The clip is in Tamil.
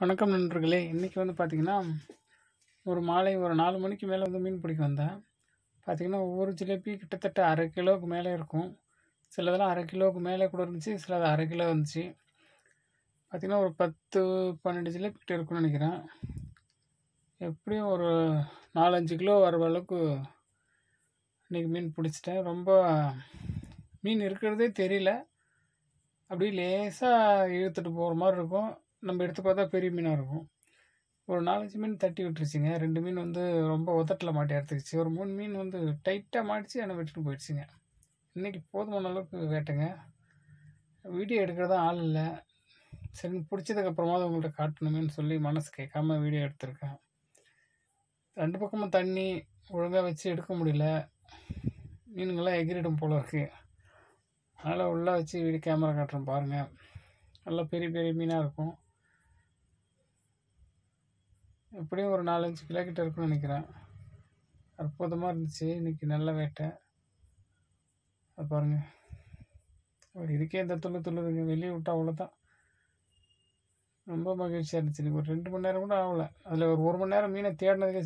வணக்கம் நண்பர்களே. இன்றைக்கி வந்து பார்த்திங்கன்னா ஒரு மாலை ஒரு நாலு மணிக்கு மேலே வந்து மீன் பிடிக்க வந்தேன். பார்த்திங்கன்னா ஒவ்வொரு ஜிலேபி கிட்டத்தட்ட அரை கிலோவுக்கு மேலே இருக்கும். சிலதெல்லாம் அரை கிலோவுக்கு மேலே கூட இருந்துச்சு சிலது அரை கிலோ இருந்துச்சு. பார்த்திங்கன்னா ஒரு பத்து பன்னெண்டு ஜிலேபி கிட்ட இருக்கும்னு நினைக்கிறேன். எப்படியும் ஒரு நாலஞ்சு கிலோ வர அளவுக்கு இன்றைக்கி மீன் பிடிச்சிட்டேன். ரொம்ப மீன் இருக்கிறதே தெரியல. அப்படியே லேசாக இழுத்துட்டு போகிற மாதிரி இருக்கும். நம்ம எடுத்து பார்த்தா பெரிய மீனாக இருக்கும். ஒரு நாலஞ்சு மீன் தட்டி விட்டுருச்சுங்க. ரெண்டு மீன் வந்து ரொம்ப உதட்டில் மாட்டி எடுத்துக்கிச்சு ஒரு மூணு மீன் வந்து டைட்டாக மாட்டிச்சு என்னை விட்டுட்டு போயிடுச்சுங்க. இன்றைக்கி போதுமான அளவுக்கு வேட்டைங்க. வீடியோ எடுக்கிறதா ஆள் இல்லை. சரி பிடிச்சதுக்கப்புறமாவது உங்கள்கிட்ட காட்டணுமேன்னு சொல்லி மனசு கேட்காம வீடியோ எடுத்திருக்கேன். ரெண்டு பக்கமும் தண்ணி ஒழுங்காக வச்சு எடுக்க முடியல. மீனுங்கள்லாம் எகிரிடும் போல இருக்குது அதனால் உள்ளே வச்சு வீடியோ கேமரா காட்டுறேன் பாருங்கள் நல்லா பெரிய பெரிய மீனாக இருக்கும். எப்படியும் ஒரு நாலஞ்சு கிலோ கிட்ட இருக்குன்னு நினைக்கிறேன். அற்புதமாக இருந்துச்சு. இன்றைக்கி நல்ல வேட்டை. அது பாருங்கள் ஒரு இதுக்கே இந்த துள்ளு துள்ளுதுங்க. வெளியே விட்டால் அவ்வளோதான் ரொம்ப மகிழ்ச்சியாக இருந்துச்சு. இன்னைக்கு ஒரு ரெண்டு மணி நேரம் கூட ஆகலை. அதில் ஒரு ஒரு மணி நேரம் மீனை தேடினதுக்கே